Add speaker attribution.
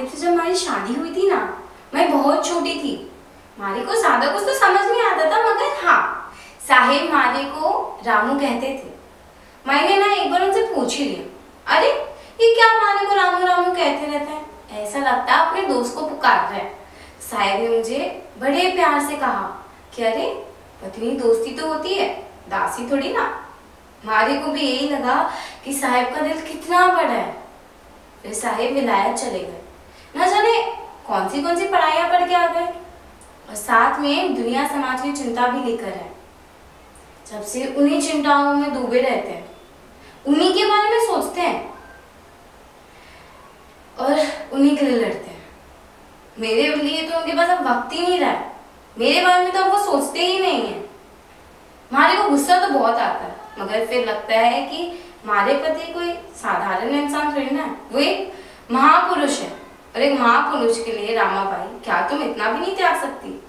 Speaker 1: मारे से जब हमारी शादी हुई थी ना, मैं बहुत छोटी थी। मारे को ज़्यादा कुछ तो समझ नहीं आता था, मगर हाँ साहेब मारे को रामू कहते थे। मैंने ना एक बार उनसे पूछ ही लिया, अरे, ये क्या मारे को रामू रामू कहते रहते हैं? ऐसा लगता है अपने दोस्त को पुकार रहे हैं। साहेब ने मुझे बड़े प्यार से कहा कि, अरे पत्नी दोस्ती तो होती है, दासी थोड़ी ना। मारे को भी यही लगा कि साहेब का दिल कितना बड़ा है। फिर साहेब विलायत चले गए। कौन सी कौन सी पढ़ाइयाँ पढ़ के आ गए? और साथ में दुनिया समाज की चिंता भी लेकर है जब से उन्हीं चिंताओं में डूबे रहते हैं, उन्हीं के बारे में सोचते हैं और उन्हीं के लिए लड़ते हैं। मेरे लिए तो उनके पास अब वक्त ही नहीं रहा मेरे बारे में तो वो सोचते ही नहीं है। मारे को गुस्सा तो बहुत आता है, मगर फिर लगता है कि मारे पति कोई साधारण इंसान थोड़ी ना वो एक महापुरुष है। एक महापुरुष के लिए रामाबाई क्या तुम इतना भी नहीं त्याग सकती?